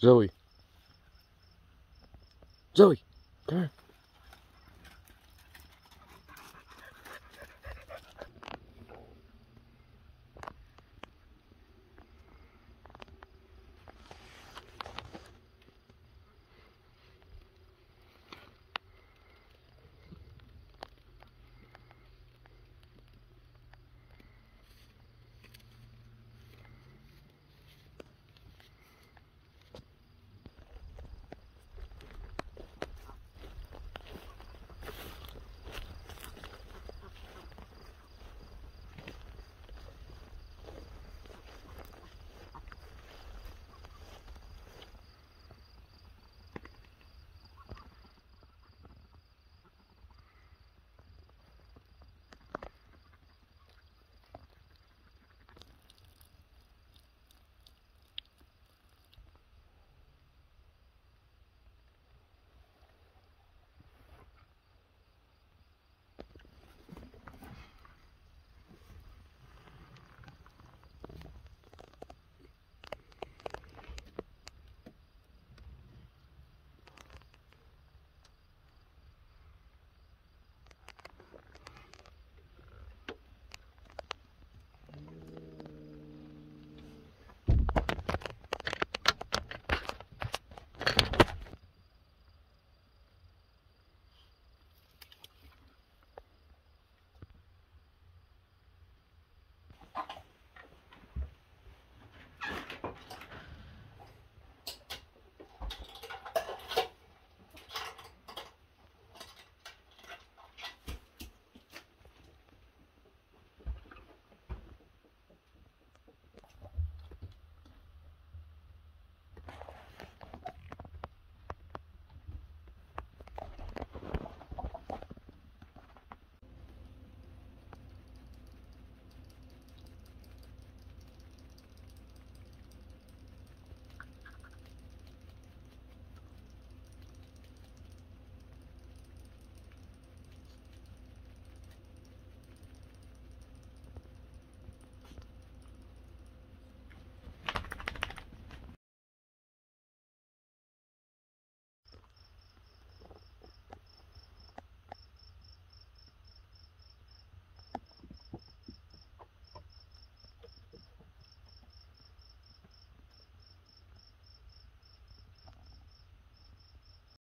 Zoe. Zoe, come here.